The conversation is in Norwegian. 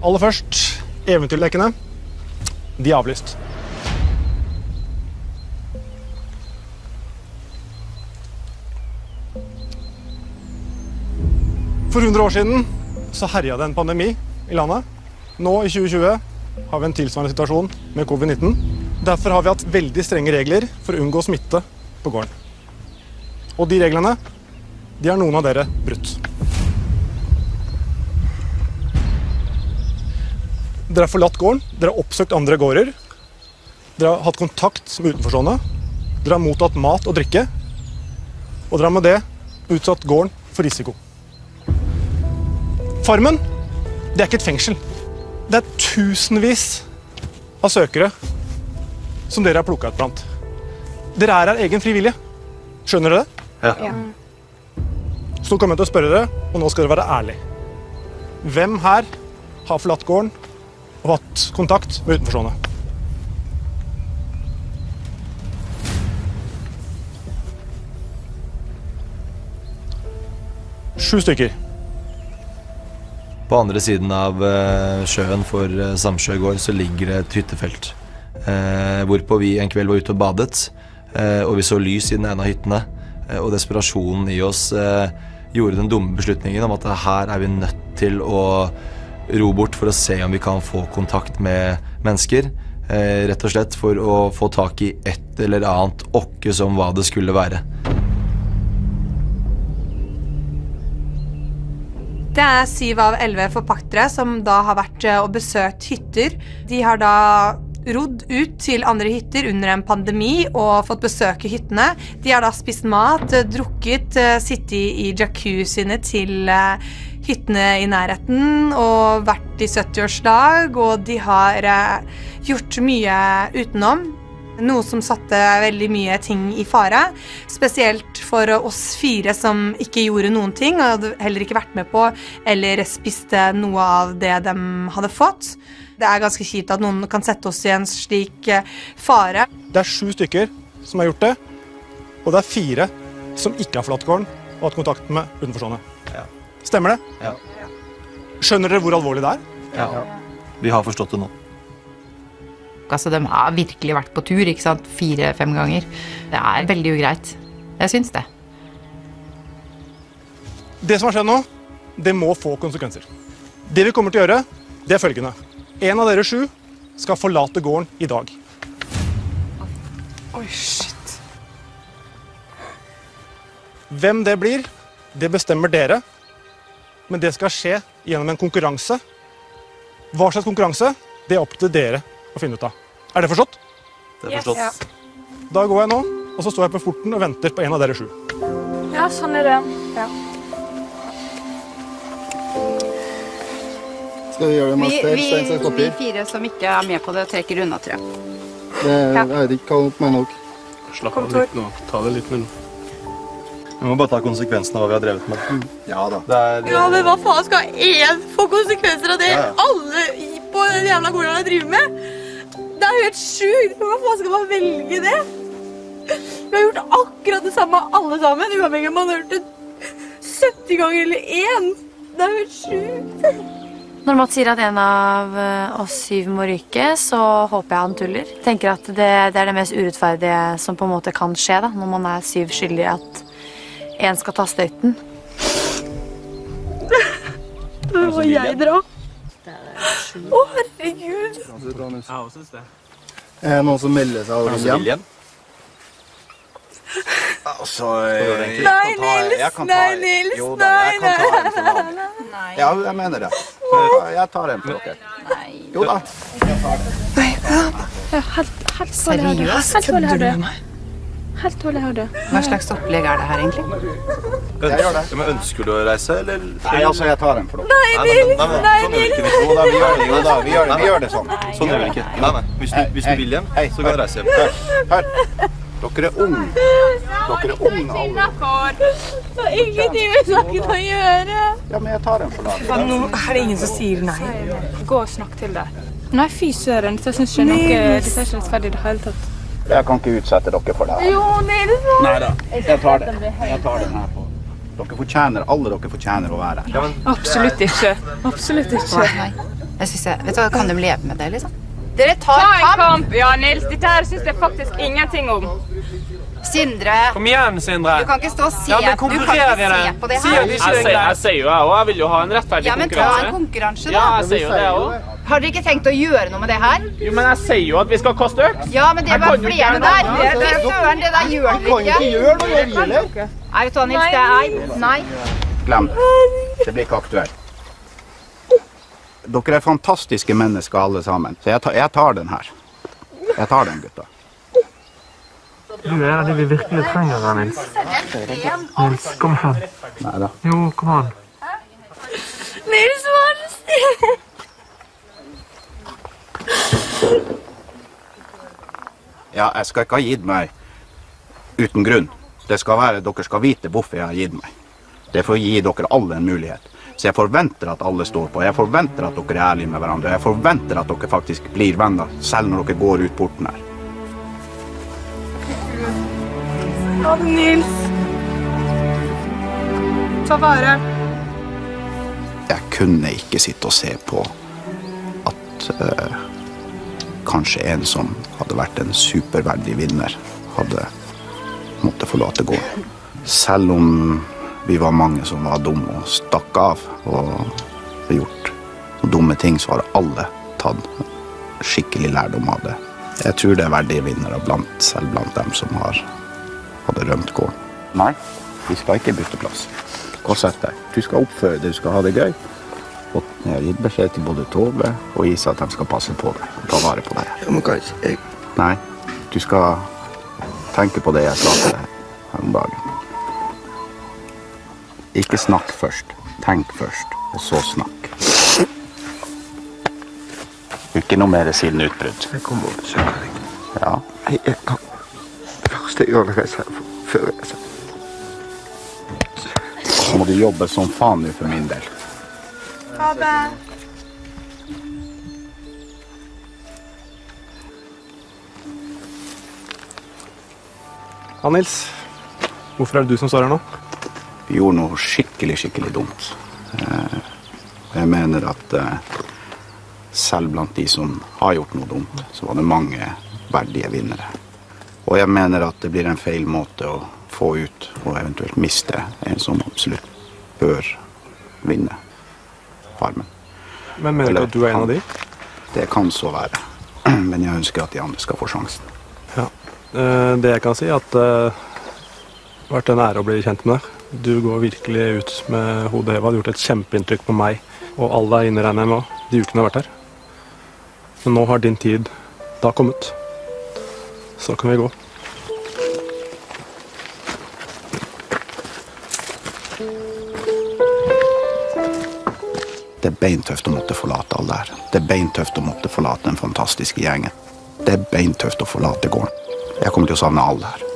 Aller først Eventyrlekene. De er avlyst. For 100 år siden så herja det en pandemi i landet. Nå i 2020 har vi en tilsvarende situasjon med covid-19. Derfor har vi hatt veldig strenge regler for å unngå smitte på gården. Og de reglene de har noen av dere brutt. Dere har forlatt gården, dere har oppsøkt andre gårder. Dere har hatt kontakt med utenforstående. Dere har mottatt mat og drikke. Og dere har med det utsatt gården for risiko. Farmen det er ikke et fengsel. Det er tusenvis av søkere som dere har plukka ut blant. Dere er her egen frivillige. Skjønner dere det? Ja. Så nå kommer jeg til å spørre dere, og nå skal dere være ærlige. Hvem her har forlatt gården og hatt kontakt med utenforstående? Sju stykker. På andre siden av eh, sjøen for uh, Samsjø gård så ligger det et hyttefelt. Eh, hvorpå vi en kveld var ute og badet, eh, og vi så lys i den ene av hyttene. Eh, og desperasjonen i oss eh, gjorde den dumme beslutningen om at her er vi nødt til å ro bort for å se om vi kan få kontakt med mennesker. Eh, rett og slett for å få tak i et eller annet åkke som hva det skulle være. Det er syv av elleve forpaktere som da har vært eh, og besøkt hytter. De har da rodd ut til andre hytter under en pandemi og fått besøke hyttene. De har da spist mat, drukket, eh, sittet i jacuzziene til hyttene i nærheten og vært i 70-årsdag, og de har eh, gjort mye utenom. Noe som satte veldig mye ting i fare. Spesielt for oss fire som ikke gjorde noen ting, og hadde heller ikke vært med på eller spiste noe av det de hadde fått. Det er ganske kjipt at noen kan sette oss i en slik eh, fare. Det er sju stykker som har gjort det, og det er fire som ikke har forlatt gården og hatt kontakt med utenforstående. Stemmer det? Ja. Skjønner dere hvor alvorlig det er? Ja. Vi har forstått det nå. Altså, de har virkelig vært på tur, ikke sant. Fire-fem ganger. Det er veldig ugreit. Jeg syns det. Det som har skjedd nå, det må få konsekvenser. Det vi kommer til å gjøre, det er følgende. En av dere sju skal forlate gården i dag. Oi, shit. Hvem det blir, det bestemmer dere. Men det skal skje gjennom en konkurranse. Hva slags konkurranse, det er opp til dere å finne ut av. Er det forstått? Det er forstått. Ja. Da går jeg nå, og så står jeg på porten og venter på en av dere sju. Ja, sånn er det. Ja. Skal vi gjøre det med master, vi, stein, saks, vi fire som ikke er med på det, trekker unna, tror jeg. Det jeg Eirik ikke kalt opp med nok. Slapp av litt nå. Ta det litt med ro. Vi må bare ta konsekvensen av hva vi har drevet med. Ja da. Det er, Ja, men hva faen skal én få konsekvenser av det Ja, ja. alle i- på den jævla gården har driver med? Det er jo helt sjukt. Hva faen skal man velge det? Vi har gjort akkurat det samme alle sammen, uavhengig om man har gjort det 70 ganger eller én. Det er jo helt sjukt. Når Matt sier at en av eh, oss syv må ryke, så håper jeg han tuller. Tenker at det, det er det mest urettferdige som på en måte kan skje da, når man er syv skyldige, at én skal ta støyten. Da må jeg dra. Å, herregud. Det. Er det noen som melder seg over? William? Altså, Nei, jeg Nei, Nils, jeg kan ta- nei, Nils, Jo da, jeg kan ta en for nei, laget. Ja, jeg mener det. Jeg- tar en for dere. Jo da. Helt det her, du. Helt det her, du. Helt rolig her, du. Hva slags opplegg er det her, egentlig? Jeg gjør det. Men ønsker du å reise, eller? Nei, altså, jeg tar en for dere. Nei, Nils, nei, sånn Nils. ikke. Jo da, vi gjør det. Jo da, vi gjør det, vi gjør det sånn. Sånn gjør vi ikke. Nei, nei. Hvis du, hvis du vil hjem, så kan du reise hjem. Hør, hør. Dere er unge. Dere er unge, alle. Det har ingenting med saken å gjøre. Ja, men jeg tar en for laget. Nå er det ingen som sier nei. Gå og snakk til deg. Nei, fy søren. Dette syns jeg noe Dette er ikke rettferdig i det hele tatt. Jeg kan ikke utsette dere for det her. Jo, Nils. Nei da. Jeg tar det. Jeg tar den her på. Dere fortjener, alle dere fortjener å være her. Absolutt ikke. Absolutt ikke. Jeg synes jeg, vet du, hva, Kan de leve med det, liksom? Dere tar Ta en kamp! kamp! Ja, Nils, dette her syns jeg faktisk ingenting om. Sindre, Kom igjen, Sindre. du kan ikke stå og se, Ja, men du kan ikke se på det her. at ikke det er greit. Jeg sier jo jeg òg. Jeg vil jo ha en rettferdig konkurranse. Ja, men ta en konkurranse. da. Ja, jeg sier jo det òg. Har dere ikke tenkt å gjøre noe med det her? Jo, men jeg sier jo at vi skal kaste øks. Ja, men det Jeg var ikke flere der. er søren, det der gjør dere Kan ikke gjøre noe, jeg. Nei, vet du hva, Nils, det er Nei. Glem det. Det blir ikke aktuelt. Dere er fantastiske mennesker alle sammen, så jeg tar, jeg tar den her. Jeg tar den, gutta. Du er det vi virkelig trenger her, Nils. Nils, kom her. Nei da. Jo, kom an. Nils, Ja, jeg skal ikke ha gitt meg uten grunn. Det skal være, Dere skal vite hvorfor jeg har gitt meg. Det er for å gi dere alle en mulighet. Så jeg forventer at alle står på. Jeg forventer at dere er ærlige med hverandre. Jeg forventer at dere faktisk blir venner, selv når dere går ut porten her. Å, Nils. Ta vare. Jeg kunne ikke sitte og se på at eh, kanskje en som hadde vært en superverdig vinner, hadde måttet forlate gården. Selv om vi var mange som var dumme og stakk av og gjort dumme ting, så har alle tatt skikkelig lærdom av det. Jeg tror det er verdige vinnere blant, selv blant dem som har hadde rømt gården. Nei, vi skal ikke bytte plass. Gå deg. Du skal oppføre deg, du skal ha det gøy. Jeg har gitt beskjed til både Tove og Isa at de skal passe på deg ta vare på deg. Ja, men kanskje jeg... Nei, du skal tenke på det jeg sa til deg her om dagen. Ikke snakk først. Tenk først, og så snakk. Ikke noe mer siden utbrudd. Jeg kommer og besøker deg. Ja. Jeg, jeg kan... Først jeg gjør det jeg før jeg. Så må du jobbe som faen nå for min del. Ha det. Ja, Nils. Hvorfor er det du som står her nå? Vi gjorde noe skikkelig, skikkelig dumt. Eh, Jeg mener at eh, selv blant de som har gjort noe dumt, så var det mange verdige vinnere. Og jeg mener at det blir en feil måte å få ut og eventuelt miste en som absolutt bør vinne Farmen. Men mener du at du er en av de? Det kan så være. Men jeg ønsker at de andre skal få sjansen. Ja. Eh, Det jeg kan si, er at eh, det har vært en ære å bli kjent med deg. Du går virkelig ut med hodet heva. Du har gjort et kjempeinntrykk på meg og alle der inne, regner jeg med, de ukene jeg har vært her. Men nå har din tid da kommet. Så kan vi gå. Det er beintøft å måtte forlate alle her. Det er beintøft å måtte forlate den fantastiske gjengen. Det er beintøft å forlate gården. Jeg kommer til å savne alle her.